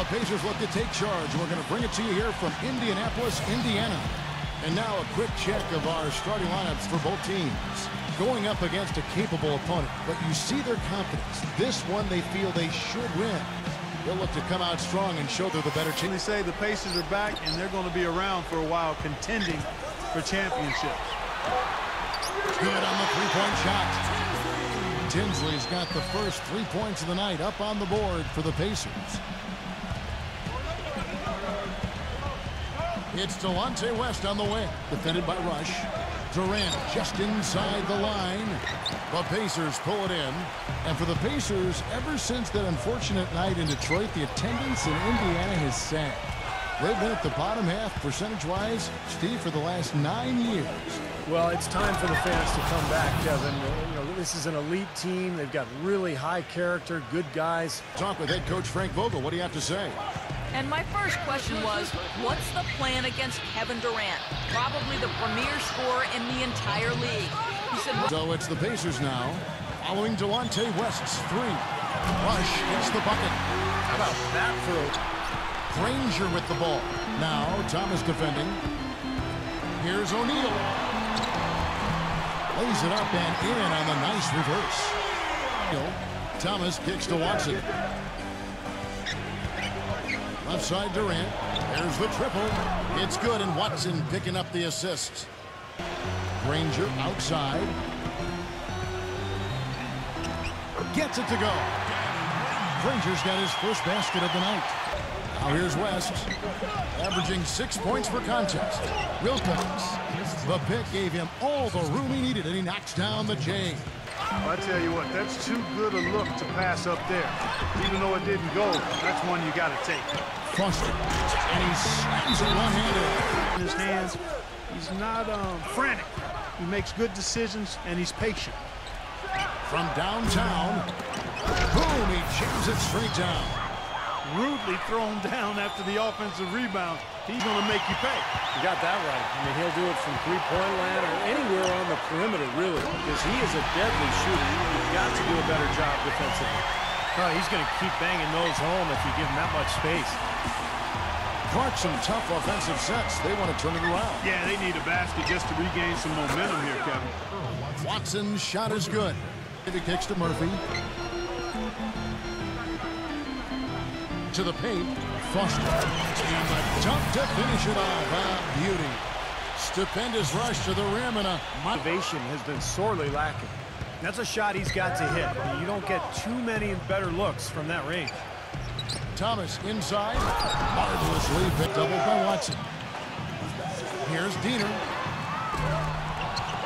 The Pacers look to take charge. We're going to bring it to you here from Indianapolis, Indiana. And now a quick check of our starting lineups for both teams. Going up against a capable opponent, but you see their confidence. This one they feel they should win. They'll look to come out strong and show they're the better team. They say the Pacers are back, and they're going to be around for a while contending for championships. Good on the three-point shot. Tinsley's got the first three points of the night up on the board for the Pacers. It's Delonte West on the way. Defended by Rush. Durant just inside the line. The Pacers pull it in. And for the Pacers, ever since that unfortunate night in Detroit, the attendance in Indiana has sagged. They've been at the bottom half percentage-wise, Steve, for the last nine years. Well, it's time for the fans to come back, Kevin. You know, this is an elite team. They've got really high character, good guys. Talk with head coach Frank Vogel. What do you have to say? And my first question was, what's the plan against Kevin Durant? Probably the premier scorer in the entire league. He said, so it's the Pacers now, following Delonte West's three. Rush hits the bucket. How about that for. Granger with the ball. Now Thomas defending. Here's O'Neal. Lays it up and in on the nice reverse. Thomas kicks to Watson. Left side Durant. There's the triple. It's good, and Watson picking up the assist. Granger outside. Gets it to go. Granger's got his first basket of the night. Now here's West, averaging six points per contest. Wilkins. The pick gave him all the room he needed, and he knocks down the J. I tell you what, that's too good a look to pass up there. Even though it didn't go, that's one you got to take. Foster, and he slams it one-handed. In his hands, he's not um, frantic. He makes good decisions, and he's patient. From downtown, boom, he jams it straight down. Rudely thrown down after the offensive rebound. He's going to make you pay. You got that right. I mean, he'll do it from three-point land or anywhere on the perimeter, really, because he is a deadly shooter. You've got to do a better job defensively. Oh, he's going to keep banging those home if you give him that much space. Clark, some tough offensive sets. They want to turn it around. Yeah, they need a basket just to regain some momentum here, Kevin. Watson's shot is good. He kicks to Murphy. To the paint. Foster. And the dunk to finish it off. Ah, beauty. Stupendous rush to the rim and a... Motivation has been sorely lacking. That's a shot he's got to hit. You don't get too many better looks from that range. Thomas inside. Marvelously picked double by Watson. Here's Diener.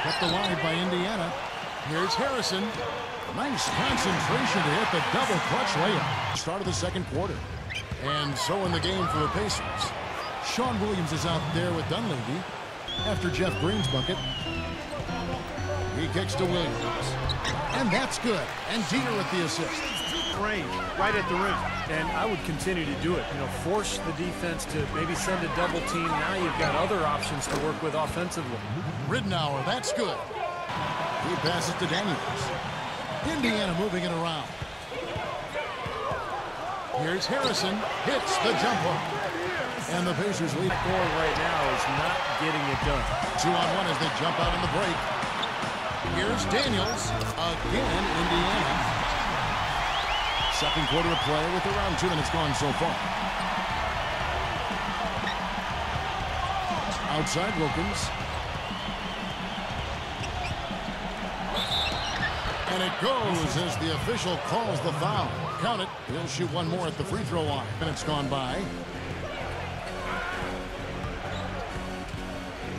Kept alive by Indiana. Here's Harrison. Nice concentration to hit the double clutch layup. Start of the second quarter. And so in the game for the Pacers. Shawne Williams is out there with Dunleavy after Jeff Green's bucket. He kicks to Williams. And that's good. And Diener with the assist. Range, right at the rim. And I would continue to do it. You know, force the defense to maybe send a double team. Now you've got other options to work with offensively. Ridnour, that's good. He passes to Daniels. Indiana moving it around. Here's Harrison. Hits the jumper. And the Pacers lead. Scoring right now is not getting it done. Two on one as they jump out on the break. Here's Daniels. Again, Indiana. Second quarter of play with around two minutes gone so far. Outside Wilkins. And it goes as the official calls the foul. Count it. He'll shoot one more at the free throw line. Minutes gone by.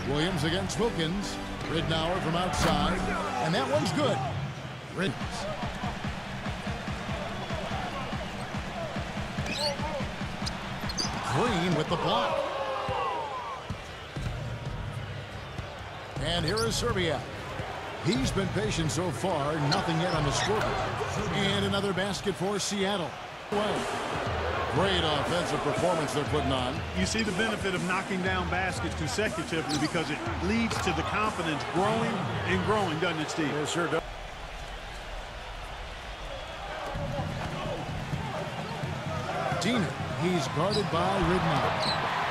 Williams against Wilkins. Ridnour from outside. And that one's good. Green with the block. And here is Serbia. He's been patient so far. Nothing yet on the scoreboard. And another basket for Seattle. Well, great offensive performance they're putting on. You see the benefit of knocking down baskets consecutively because it leads to the confidence growing and growing, doesn't it, Steve? It sure does. Diener, He's guarded by Ridnour.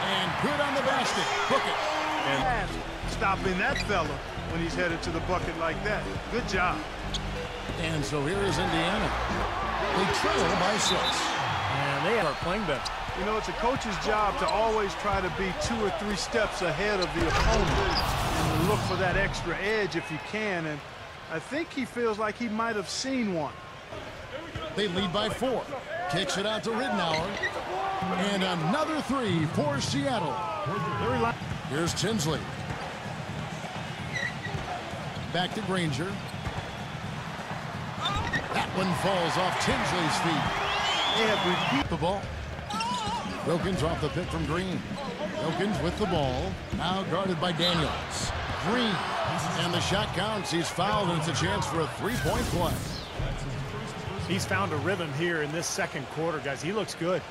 And good on the basket. Book it. And stopping that fella when he's headed to the bucket like that. Good job. And so here is Indiana. They trail by six. And they are playing better. You know, it's a coach's job to always try to be two or three steps ahead of the opponent and look for that extra edge if you can. And I think he feels like he might have seen one. They lead by four. Kicks it out to Ridnour. And another three for Seattle. Here's Tinsley. Back to Granger. That one falls off Tinsley's feet. They have repeat the ball. Wilkins off the pick from Green. Wilkins with the ball. Now guarded by Daniels. Green. And the shot counts. He's fouled, and it's a chance for a three-point play. He's found a rhythm here in this second quarter, guys. He looks good.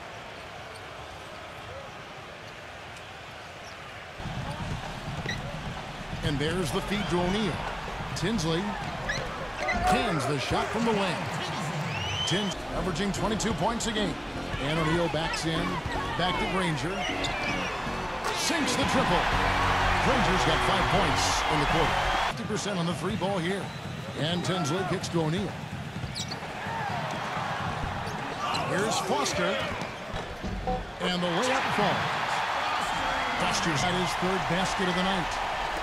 And there's the feed to O'Neal. Tinsley cans the shot from the wing. Tins averaging 22 points a game. And O'Neal backs in. Back to Granger. Sinks the triple. Granger's got five points in the quarter. 50% on the three ball here. And Tinsley kicks to O'Neal. Here's Foster. And the layup falls. Foster's had his third basket of the night.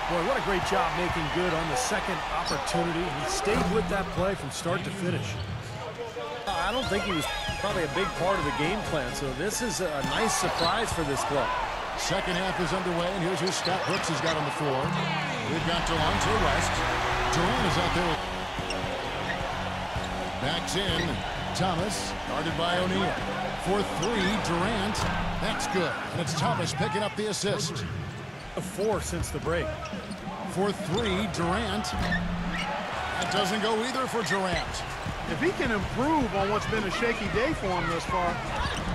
Boy, what a great job making good on the second opportunity. He stayed with that play from start to finish. I don't think he was probably a big part of the game plan, so this is a nice surprise for this club. Second half is underway, and here's who Scott Brooks has got on the floor. We've got Delonte West. Durant is out there. Backs in. Thomas, guarded by O'Neal. For three, Durant. That's good. And it's Thomas picking up the assist. A four since the break. For three, Durant. That doesn't go either for Durant. If he can improve on what's been a shaky day for him thus far,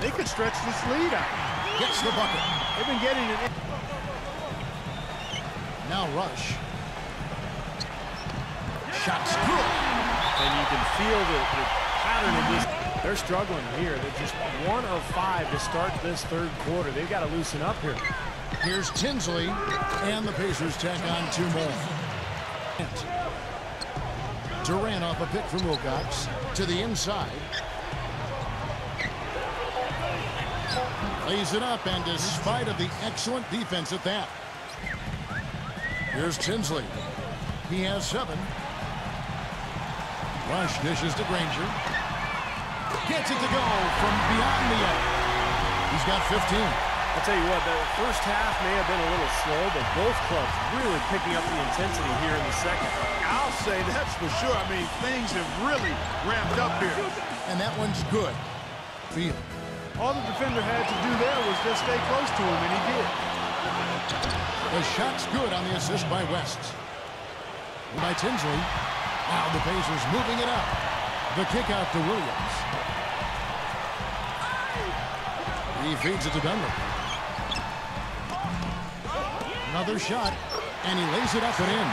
they could stretch this lead out. Gets the bucket. They've been getting it. Now Rush. Shots good. And you can feel the, the pattern of this. They're struggling here. They're just one of five to start this third quarter. They've got to loosen up here. Here's Tinsley, and the Pacers tack on two more. Durant off a pick from Wilcox to the inside. Lays it up, and despite of the excellent defense at that. Here's Tinsley. He has seven. Rush dishes to Granger. Gets it to go from beyond the arc. He's got 15. I'll tell you what, the first half may have been a little slow, but both clubs really picking up the intensity here in the second. I'll say that's for sure. I mean, things have really ramped up here. And that one's good. Field. All the defender had to do there was just stay close to him, and he did. The shot's good on the assist by West. By Tinsley. Now the Pacers moving it up. The kick out to Williams. He feeds it to Dunlap. Another shot, and he lays it up and in.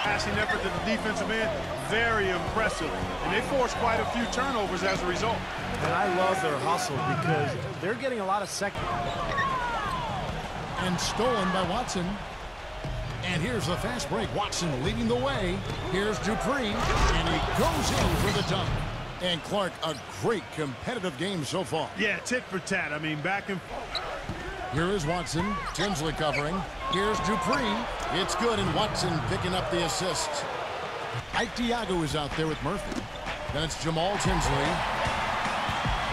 Passing effort to the defensive end, very impressive. And they forced quite a few turnovers as a result. And I love their hustle because they're getting a lot of second. And stolen by Watson. And here's the fast break. Watson leading the way. Here's Dupree, and he goes in for the dunk. And Clark, a great competitive game so far. Yeah, tit for tat. I mean, back and Here is Watson. Tinsley covering. Here's Dupree. It's good, and Watson picking up the assist. Ike Diogu is out there with Murphy. Then it's Jamaal Tinsley.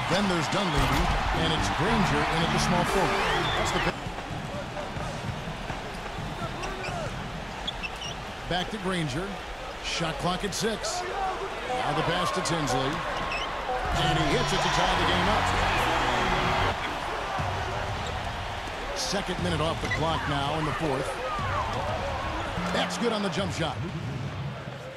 Then there's Dunleavy, and it's Granger in at the small forward. That's the. Back to Granger. Shot clock at six. Now the pass to Tinsley. And he hits it to tie the game up. Second minute off the clock now in the fourth. That's good on the jump shot.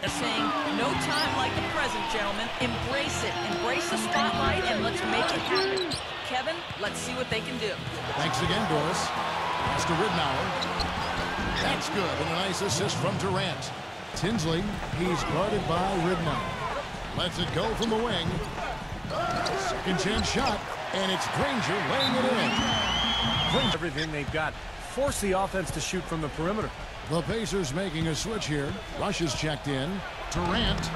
Saying, no time like the present, gentlemen. Embrace it. Embrace the spotlight, and let's make it happen. Kevin, let's see what they can do. Thanks again, Doris. Pass to Ridnour. That's good, and a nice assist from Durant. Tinsley, he's guarded by Ridnour. Lets it go from the wing. Second chance shot, And it's Granger laying it in. Granger. Everything they've got. Force the offense to shoot from the perimeter. The Pacers making a switch here. Rush is checked in. Durant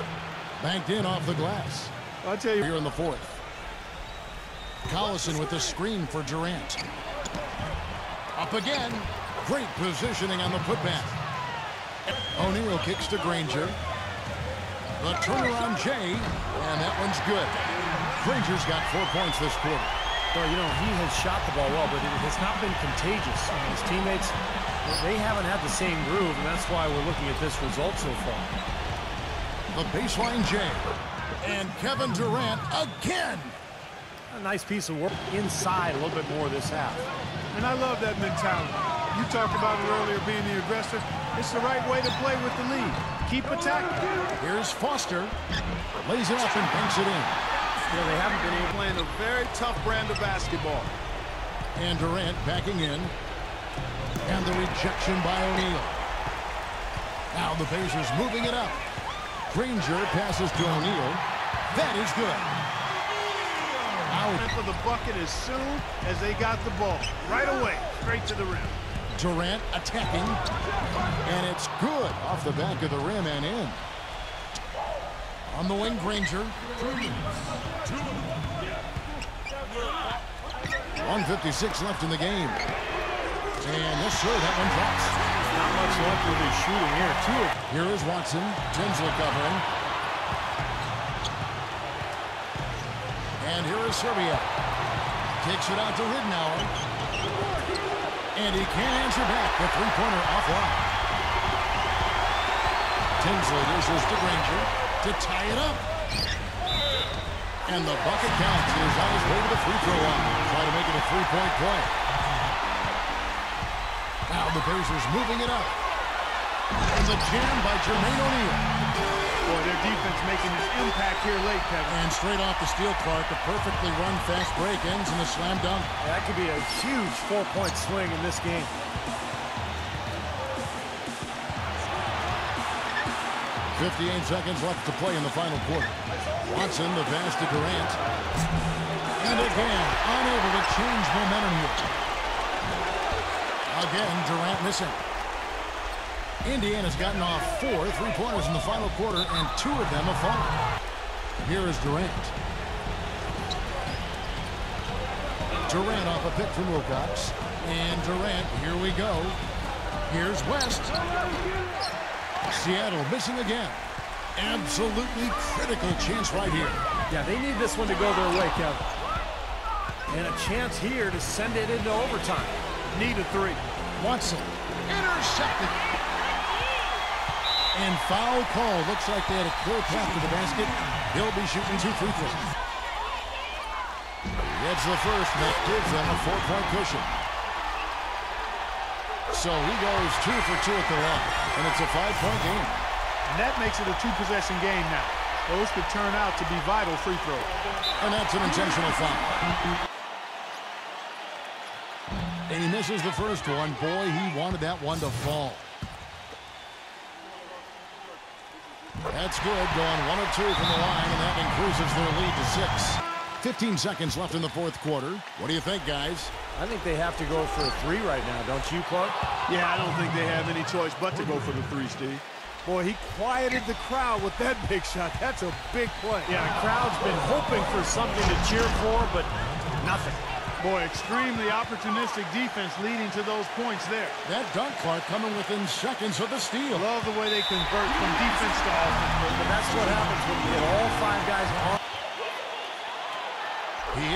banked in off the glass. I'll tell you. Here in the fourth. Collison with the screen for Durant. Up again. Great positioning on the putback. O'Neal kicks to Granger. The turnaround Jay, and that one's good. Granger's got four points this quarter. Well, you know, he has shot the ball well, but it has not been contagious. His teammates, they haven't had the same groove, and that's why we're looking at this result so far. The baseline Jay. And Kevin Durant again. A nice piece of work inside a little bit more this half. And I love that mentality. You talked about it earlier, being the aggressor. It's the right way to play with the lead. Keep attacking. Here's Foster. Lays it up and banks it in. You know, they haven't been able playing a very tough brand of basketball. And Durant backing in. And the rejection by O'Neal. Now the Pacers moving it up. Granger passes to O'Neal. That is good. Out. For the bucket as soon as they got the ball. Right away. Straight to the rim. Durant attacking. And it's good off the back of the rim and in. On the wing, Granger. 156 left in the game. And yes, sir, that one drops. Not much luck with his shooting here, too. Here is Watson. Tinsley covering. And here is Serbia. Takes it out to Ridnour. And he can't answer back. The three-pointer offline. Tinsley dishes to Granger to tie it up. And the bucket counts. Is on his way to the free throw line. Try to make it a three-point play. Now the Pacers moving it up. And the jam by Jermaine O'Neal. Boy, their defense making an impact here late, Kevin. And straight off the steal, Clark, a perfectly run fast break ends in a slam dunk. That could be a huge four-point swing in this game. Fifty-eight seconds left to play in the final quarter. Watson, the pass to Durant. And again, unable to change momentum here. Again, Durant missing. Indiana's gotten off four three-pointers in the final quarter, and two of them have fallen. Here is Durant. Durant off a pick from Wilcox. And Durant, here we go. Here's West. Seattle missing again. Absolutely critical chance right here. Yeah, they need this one to go their way, Kevin. And a chance here to send it into overtime. Need a three. Watson intercepted. And foul call. Looks like they had a clear path to the basket. He'll be shooting two free throws. Gets the first. That gives them a four-point cushion. So he goes two for two at the line. And it's a five-point game. And that makes it a two-possession game now. Those could turn out to be vital free throws. And that's an intentional foul. And he misses the first one. Boy, he wanted that one to fall. That's good, going one or two from the line, and that increases their lead to six. 15 seconds left in the fourth quarter. What do you think, guys? I think they have to go for a three right now, don't you, Clark? Yeah, I don't think they have any choice but to go for the three, Steve. Boy, he quieted the crowd with that big shot. That's a big play. Yeah, the crowd's been hoping for something to cheer for, but nothing. Boy, extremely opportunistic defense leading to those points there. That dunk, Clark, coming within seconds of the steal. Love the way they convert from defense to offense. But that's what happens when you get all five guys on.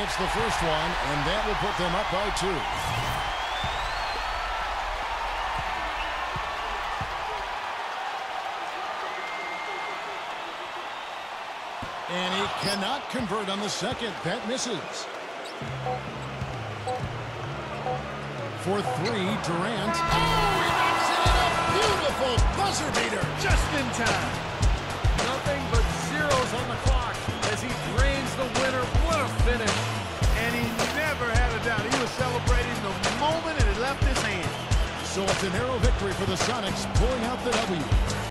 He hits the first one, and that will put them up by two. And he cannot convert on the second. That misses. For three, Durant. Oh, he knocks it in a beautiful buzzer beater. Just in time. Nothing but zeros on the clock as he drains the winner. What a finish. Celebrating the moment it left his hand. So it's a narrow victory for the Sonics, pulling out the W.